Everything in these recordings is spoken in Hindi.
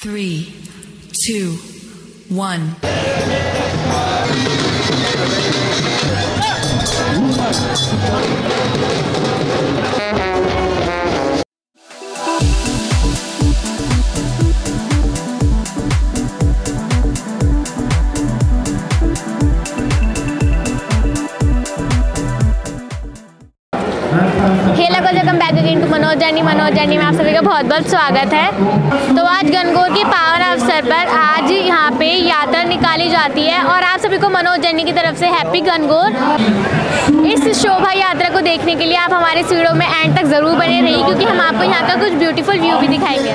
Three, two, one. Manoj जैनी Manoj जैनी में आप सभी का बहुत बहुत स्वागत है। तो आज गनगौर के पावन अवसर पर आज यहाँ पे यात्रा निकाली जाती है और आप सभी को मनोज जैनी की तरफ़ से हैप्पी गनगौर इस शोभा यात्रा को देखने के लिए आप हमारे सीढ़ों में एंड तक ज़रूर बने रहिए क्योंकि हम आपको यहाँ का कुछ ब्यूटीफुल व्यू भी दिखाएँगे।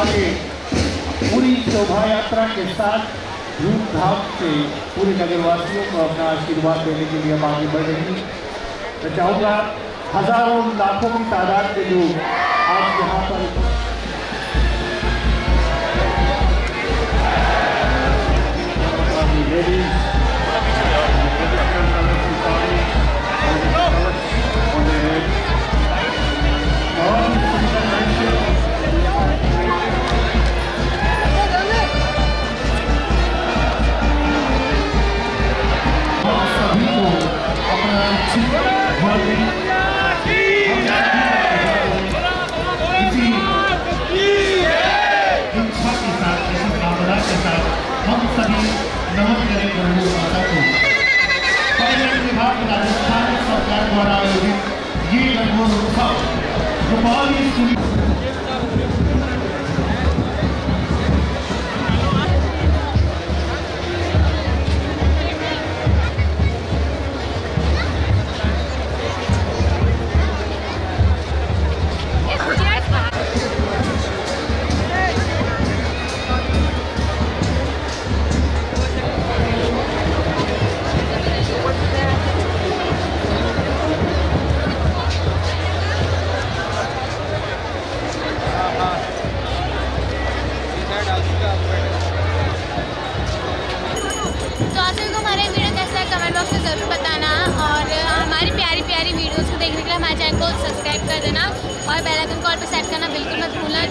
आगे पूरी शोभा यात्रा के साथ धूमधाम से पूरे नगरवासियों को अपना आशीर्वाद देने के लिए अब आगे बढ़ रही है मैं चाहूँगा हज़ारों लाखों की तादाद में लोग आज यहाँ पर ladies. हम सभी नमन करें गणगौर माता पर्यटन विभाग राजस्थान सरकार द्वारा आयोजित ये गणगौर उत्सव गोपाली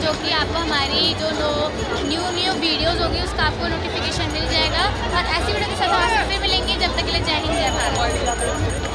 जो कि आपको हमारी जो न्यू न्यू वीडियोज़ होगी, उसका आपको नोटिफिकेशन मिल जाएगा। और ऐसी वीडियो के साथ फिर मिलेंगे। जब तक के लिए जय हिंद, जय भारत।